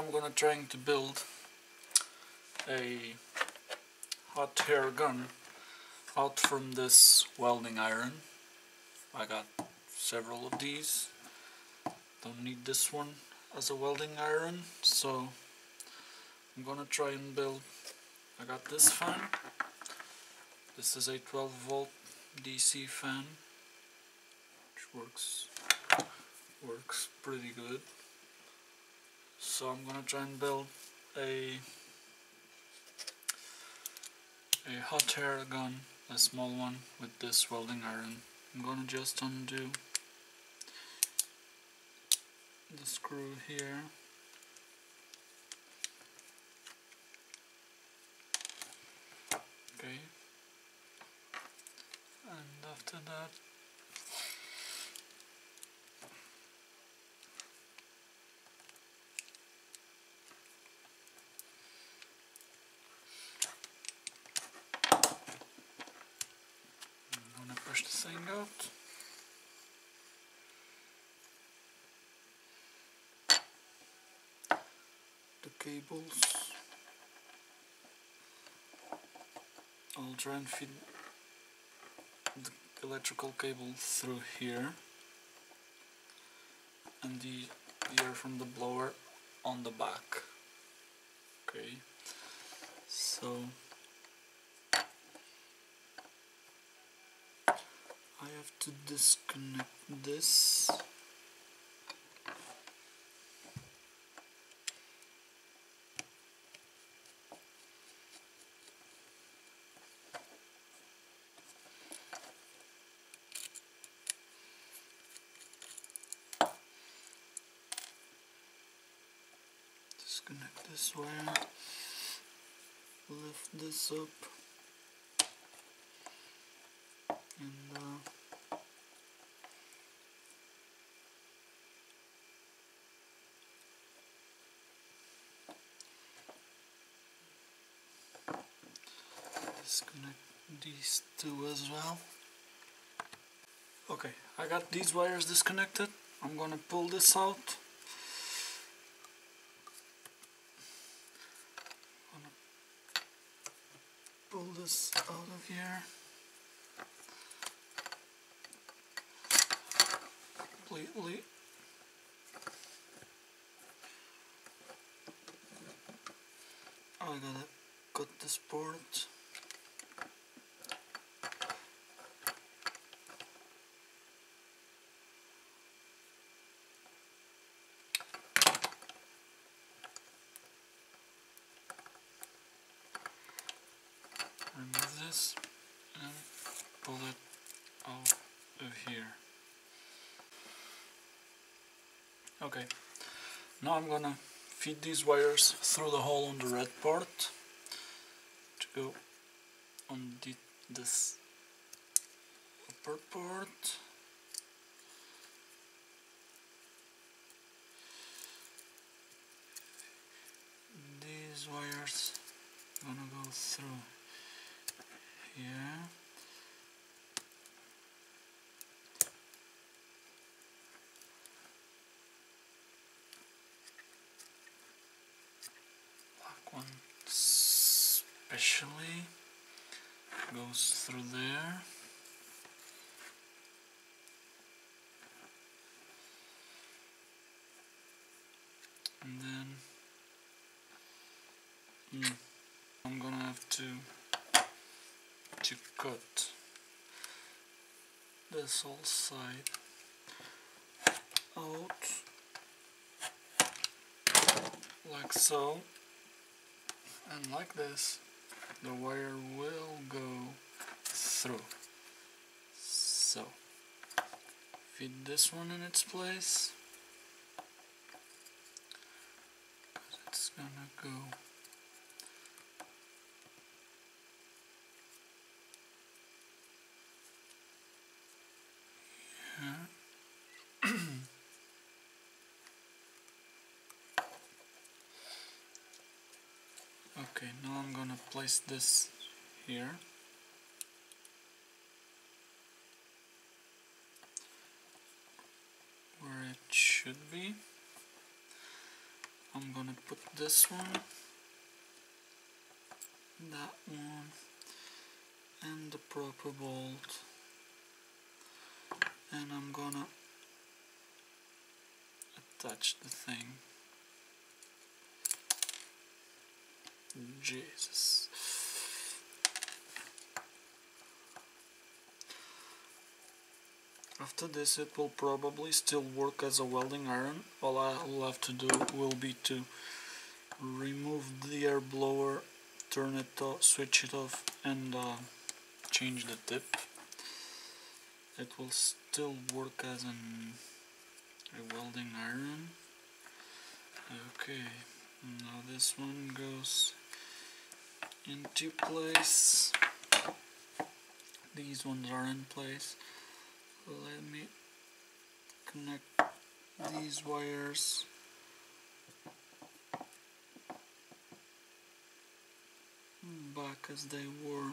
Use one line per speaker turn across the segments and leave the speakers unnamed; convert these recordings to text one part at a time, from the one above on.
I'm gonna trying to build a hot air gun out from this welding iron. I got several of these. Don't need this one as a welding iron, so I'm gonna try and build. I got this fan. This is a 12 volt DC fan, which works works pretty good. So I'm gonna try and build a a hot air gun, a small one with this welding iron. I'm gonna just undo the screw here. Okay. And after that I'm gonna push the thing The cables. I'll try and feed the electrical cable through here and the, the air from the blower on the back. Okay, so I have to disconnect this. Disconnect this wire, lift this up, and uh, disconnect these two as well. Okay, I got these wires disconnected. I'm gonna pull this out. Gonna pull this out of here. Completely. I gotta cut this part. remove this and pull it out of here. Okay, now I'm gonna feed these wires through the hole on the red part to go on the, this upper part. These wires gonna go through here. Black one especially goes through there. And then mm, I'm gonna have to to cut this whole side out like so and like this the wire will go through. So feed this one in its place. It's gonna go Okay, now I'm gonna place this here. Where it should be. I'm gonna put this one that one and the proper bolt and I'm gonna attach the thing Jesus After this it will probably still work as a welding iron. All I'll have to do will be to remove the air blower, turn it off, switch it off and uh, change the tip. It will still work as an, a welding iron. Okay, now this one goes into place. These ones are in place. Let me connect these wires. Back as they were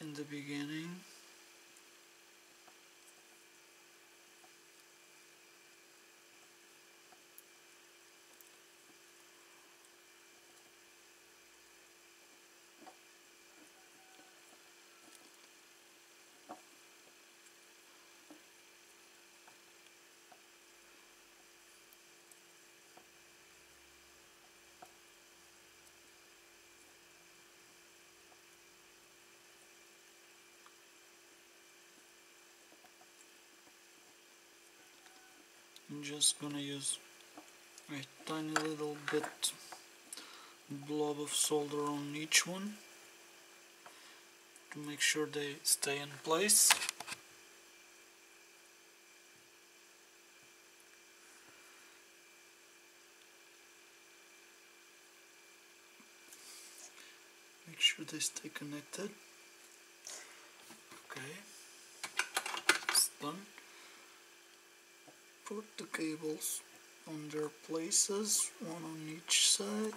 in the beginning I'm just gonna use a tiny little bit blob of solder on each one to make sure they stay in place. Make sure they stay connected okay it's done put the cables on their places, one on each side.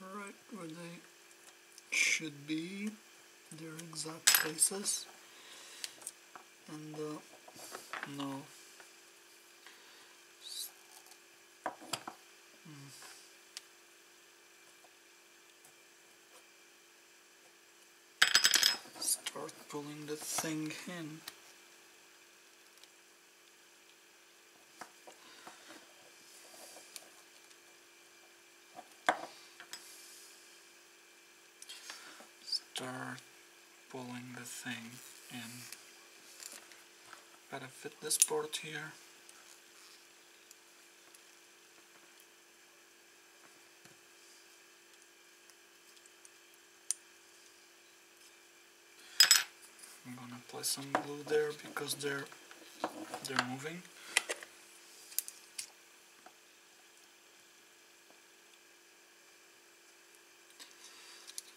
Right where they should be, their exact places. And uh, now start pulling the thing in. Start pulling the thing in. Gotta fit this port here. I'm gonna apply some glue there because they're they're moving.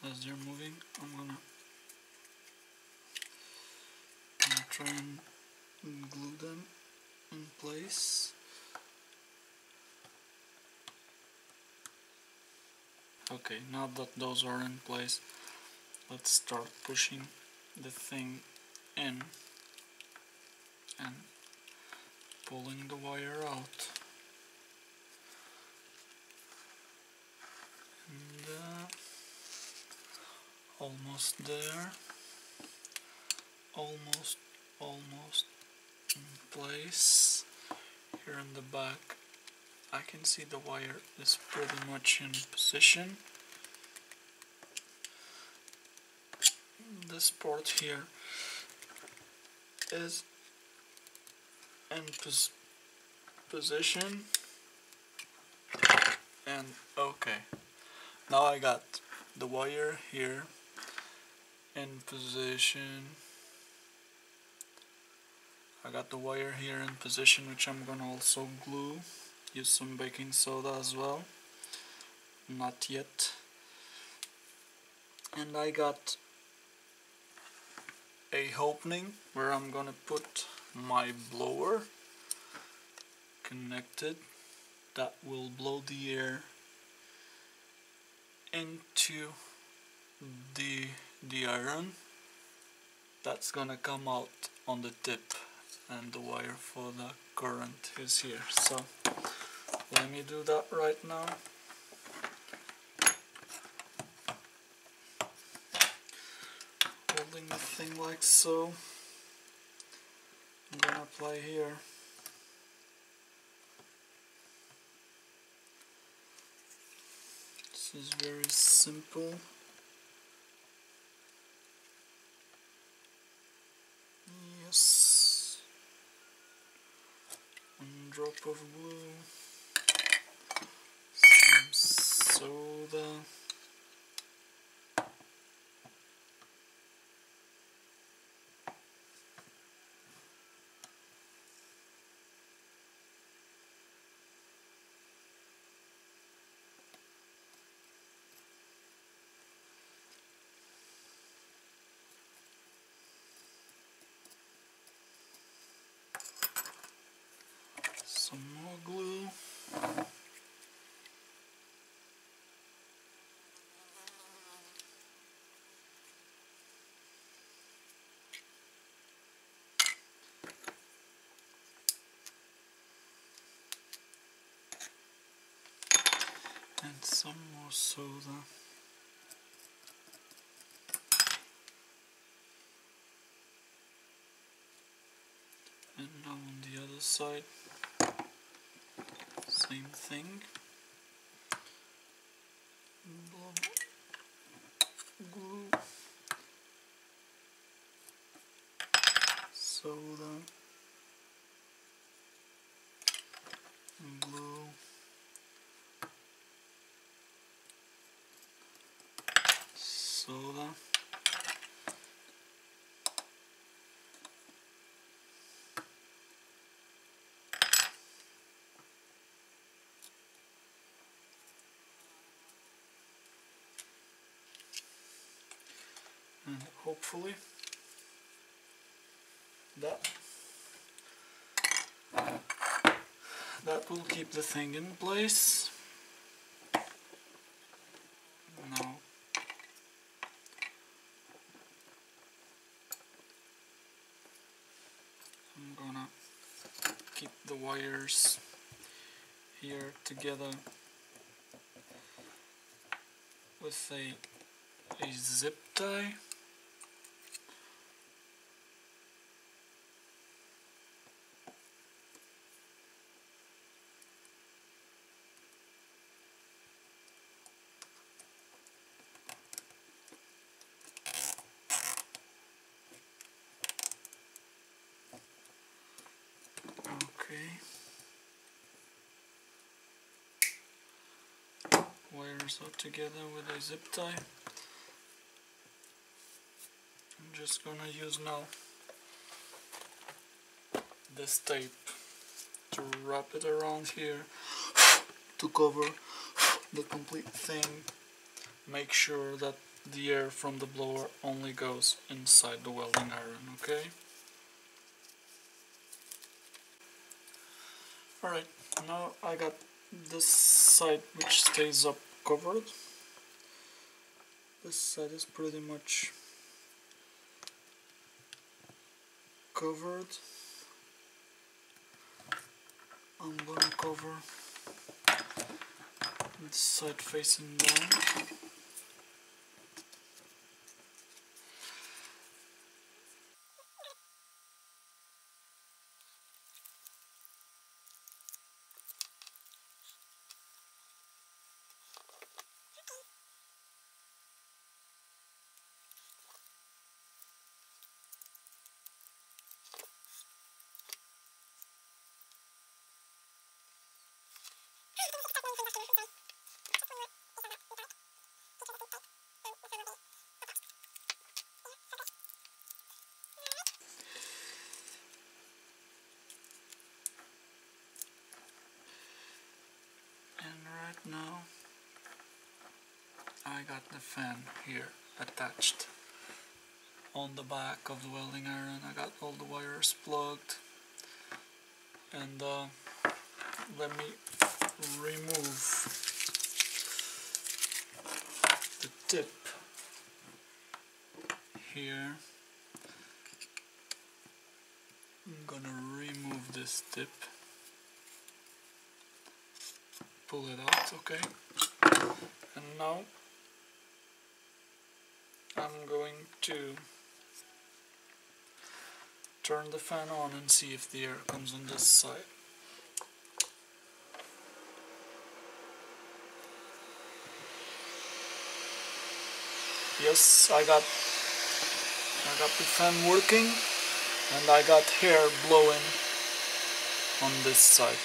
As they're moving, I'm gonna, gonna try and glue them in place. Okay, now that those are in place, let's start pushing the thing in and pulling the wire out. And uh, almost there. Almost almost in place. Here in the back I can see the wire is pretty much in position. This port here is in pos position. And okay. Now I got the wire here in position. I got the wire here in position which I'm gonna also glue. Use some baking soda as well. Not yet. And I got a opening where I'm gonna put my blower connected. That will blow the air into the the iron. That's gonna come out on the tip and the wire for the current is here. So let me do that right now holding the thing like so. I'm gonna apply here. This is very simple. Yes. One drop of glue some soda some more glue. And some more soda. And now on the other side same thing. Glue, soda, glue, soda. Hopefully. That. That will keep the thing in place. Now I'm gonna keep the wires here together with a a zip tie Okay. Wires are together with a zip tie. I'm just gonna use now this tape to wrap it around here to cover the complete thing. Make sure that the air from the blower only goes inside the welding iron, okay? Alright, now I got this side which stays up covered. This side is pretty much covered. I'm gonna cover this side facing down. Now I got the fan here attached on the back of the welding iron. I got all the wires plugged and uh, let me remove the tip here I'm gonna remove this tip. Pull it out, okay. And now I'm going to turn the fan on and see if the air comes on this side. Yes, I got I got the fan working and I got hair blowing on this side.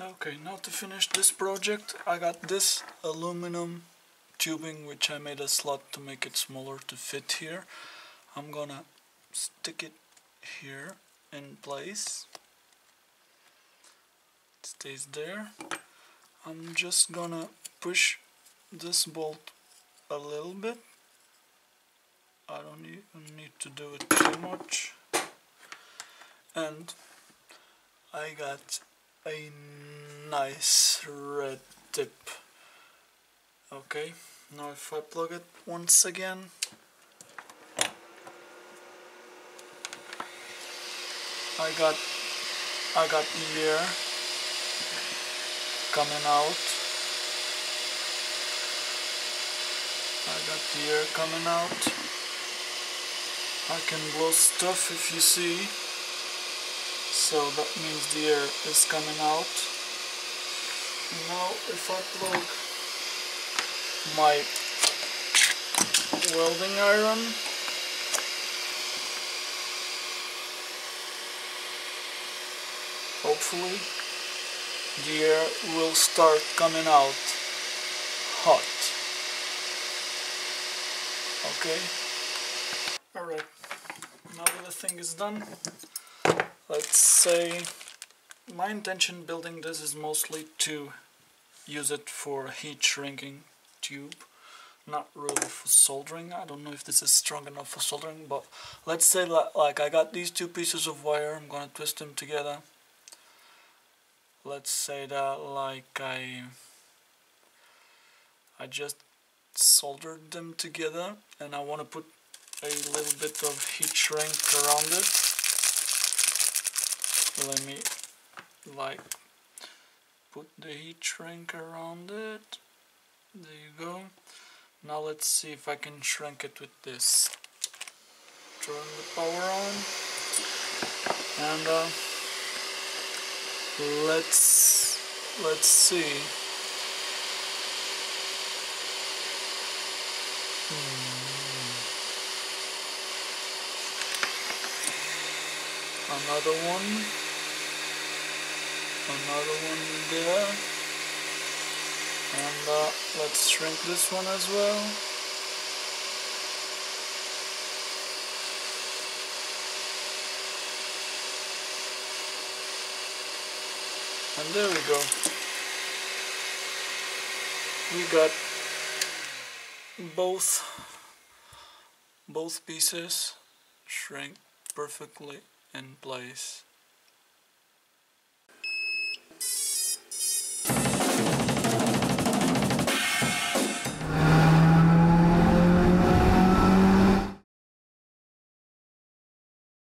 Okay, now to finish this project, I got this aluminum tubing which I made a slot to make it smaller to fit here. I'm gonna stick it here in place. It stays there. I'm just gonna push this bolt a little bit. I don't need, need to do it too much. And I got a nice red tip. Okay, now if I plug it once again, I got I got the air coming out. I got the air coming out. I can blow stuff if you see so that means the air is coming out now if I plug my welding iron hopefully the air will start coming out hot. Okay? Alright. Now that the thing is done let's say my intention building this is mostly to use it for heat shrinking tube not really for soldering. I don't know if this is strong enough for soldering but let's say like I got these two pieces of wire I'm gonna twist them together let's say that like I I just soldered them together and I want to put a little bit of heat shrink around it. Let me like put the heat shrink around it. There you go. Now let's see if I can shrink it with this. Turn the power on. And uh, let's let's see. Hmm. another one. Another one there. And uh, let's shrink this one as well there we go. We got both both pieces shrink perfectly in place